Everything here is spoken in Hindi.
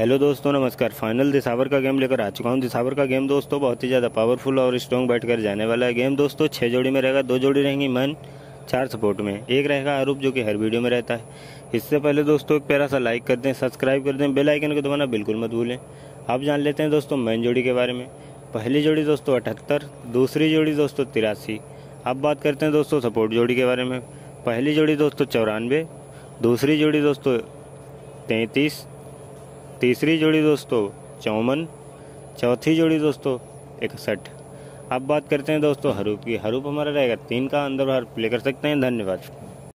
हेलो दोस्तों, नमस्कार। फाइनल दिसावर का गेम लेकर आ चुका हूँ। दिसावर का गेम दोस्तों बहुत ही ज़्यादा पावरफुल और स्ट्रॉन्ग बैठ कर जाने वाला है। गेम दोस्तों छः जोड़ी में रहेगा। दो जोड़ी रहेंगी मन, चार सपोर्ट में। एक रहेगा आरूप, जो कि हर वीडियो में रहता है। इससे पहले दोस्तों, एक प्यारा सा लाइक कर दें सब्सक्राइब कर दें बेलाइकन को दबाना बिल्कुल मत भूलें। आप जान लेते हैं दोस्तों मैन जोड़ी के बारे में। पहली जोड़ी दोस्तों, अठहत्तर, दूसरी जोड़ी दोस्तों, तिरासी। अब बात करते हैं दोस्तों सपोर्ट जोड़ी के बारे में। पहली जोड़ी दोस्तों, चौरानवे, दूसरी जोड़ी दोस्तों, तैंतीस तीसरी जोड़ी दोस्तों चौवन चौथी जोड़ी दोस्तों, इकसठ। अब बात करते हैं दोस्तों, हरूप की। हरूप हमारा रहेगा तीन का, अंदर बाहर प्ले कर सकते हैं। धन्यवाद।